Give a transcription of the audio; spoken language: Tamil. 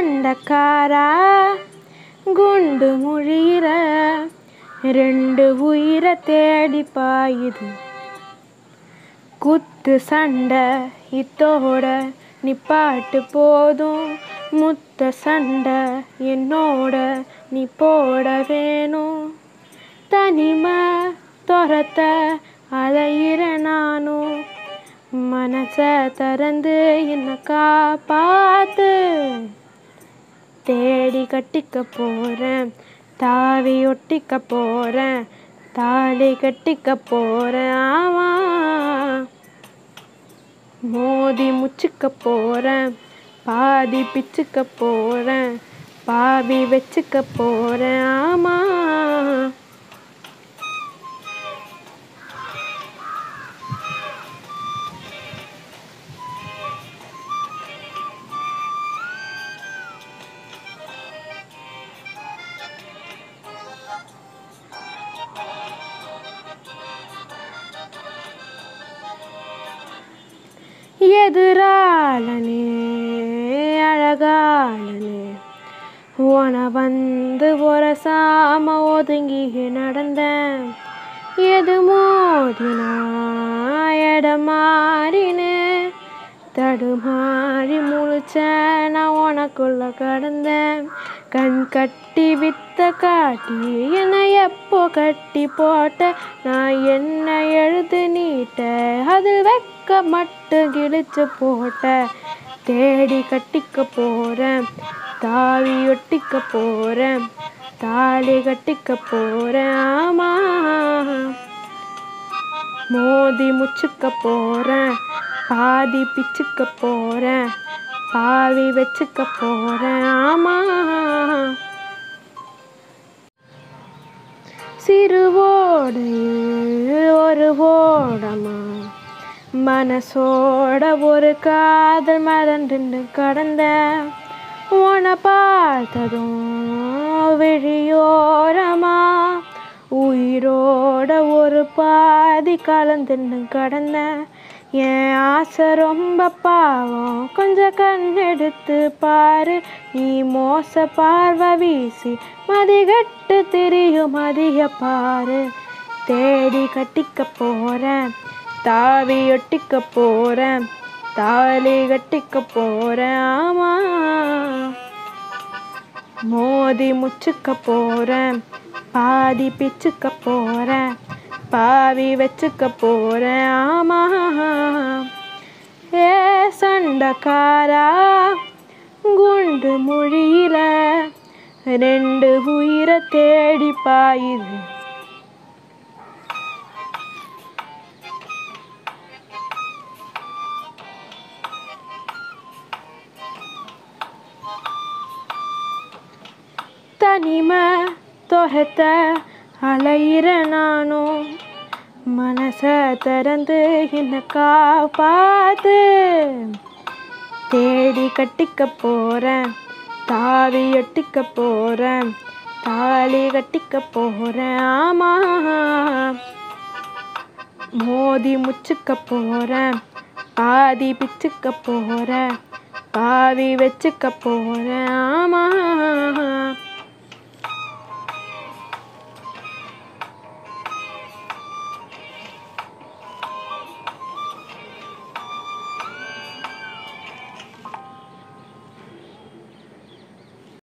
சண்டைக்காரா குண்டு முழிகிற ரெண்டு உயிரை தேடி பாயுது. குத்து சண்டை இத்தோட நிப்பாட்டு போதும். முத்த சண்டை என்னோட நீ போட வேணும். தனிமை துரத்த அலையிற நானும். மனச திறந்து என்ன காப்பாத்து. தேடி கட்டிக்க போறேன். தாவி ஒட்டிக்க போறேன். தாலி கட்டிக்க போகிறேன் ஆமா. மோதி முச்சுக்க போறேன். பாதி பிச்சுக்க போறேன். பாவி வச்சுக்க போகிறேன் ஆமா. அழகாளனே அழகாளனே உன வந்து ஒரசாம ஒதுங்கி நடந்தேன். எது மோதினா இடம் மாறி தடுமாறி முழிச்ச நான் உனக்குள்ள கடந்தேன். கண் கட்டி வித்த காட்டி என்னை எப்போ கட்டி போட்ட? நான் என்ன எழுது நீட்ட? அதில் வெக்க மட்டும் கிழிச்சு போட்ட. தேடி கட்டிக்க போறேன். தாவி ஒட்டிக்க போறேன். தாலி கட்டிக்க போறேன். ஆமா. மோதி முச்சுக்க போறேன். பாதி பிச்சுக்க போகிறேன் பாவி வச்சுக்க போகிறேன் ஆமா. சிறுவோடையில் ஒரு ஓடமா? மனசோட ஒரு காதல் மறந்துன்னு கடந்த உன பார்த்ததும் விழியோரமா? உயிரோட ஒரு பாதி கலந்துன்னு கடந்தேன் என் ஆசை ரொம்ப பாவம். கொஞ்சம் கண்ணெடுத்து பாரு. நீ மோச பார்வை வீசி மதிகட்டு திரியும் அதிக பாரு. தேடி கட்டிக்க போகிறேன் தாவி ஒட்டிக்க போகிறேன் தாலி கட்டிக்க போகிறேன் ஆமா. மோதி முச்சுக்க போறேன் பாதி பிச்சுக்க போறேன். பாவி வச்சுக்க போகிறேன் ஆமா. ஏ சண்டக்காரா குண்டு மொழியில ரெண்டு உயிரை தேடி பாயுது. தனிமை தொகத்தை அலையிற நானும் மனசை திறந்து என்ன காப்பாத்து. தேடி கட்டிக்க போகிறேன் தாவி ஒட்டிக்க போகிறேன் தாலி கட்டிக்க போகிறேன் ஆமா. மோதி முச்சுக்க போகிறேன் பாதி பிச்சுக்க போகிறேன் பாவி வச்சுக்க போறேன் ஆமா.